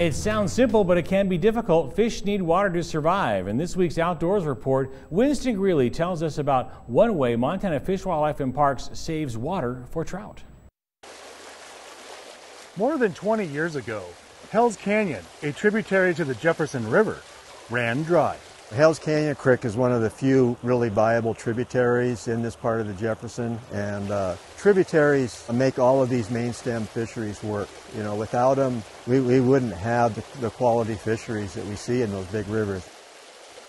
It sounds simple, but it can be difficult. Fish need water to survive. In this week's Outdoors Report, Winston Greeley tells us about one way Montana Fish, Wildlife and Parks saves water for trout. More than 20 years ago, Hell's Canyon, a tributary to the Jefferson River, ran dry. Hell's Canyon Creek is one of the few really viable tributaries in this part of the Jefferson, and uh, tributaries make all of these main stem fisheries work. You know, without them, we, we wouldn't have the, the quality fisheries that we see in those big rivers.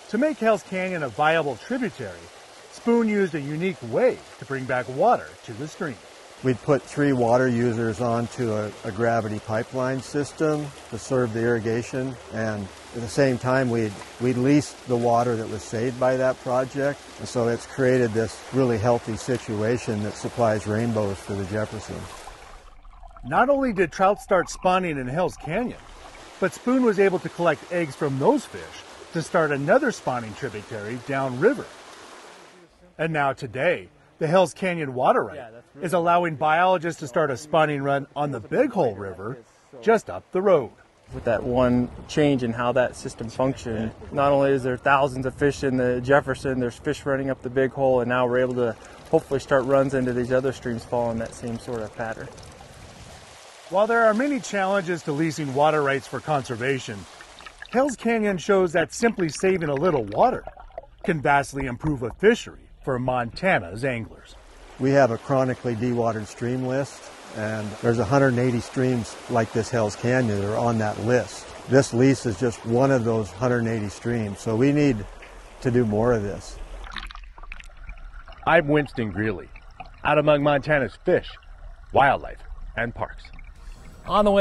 To make Hell's Canyon a viable tributary, Spoon used a unique way to bring back water to the stream. We'd put three water users onto a, a, gravity pipeline system to serve the irrigation, and at the same time, we'd, we'd leased the water that was saved by that project. And so it's created this really healthy situation that supplies rainbows for the Jefferson. Not only did trout start spawning in Hell's Canyon, but Spoon was able to collect eggs from those fish to start another spawning tributary downriver. And now today, the Hells Canyon water right is allowing biologists to start a spawning run on the Big Hole River just up the road. With that one change in how that system functioned, not only is there thousands of fish in the Jefferson, there's fish running up the Big Hole, and now we're able to hopefully start runs into these other streams following that same sort of pattern. While there are many challenges to leasing water rights for conservation, Hells Canyon shows that simply saving a little water can vastly improve a fishery for Montana's anglers. We have a chronically dewatered stream list, and there's 180 streams like this Hells Canyon that are on that list. This lease is just one of those 180 streams, so we need to do more of this. I'm Winston Greeley, out among Montana's fish, wildlife, and parks. On the way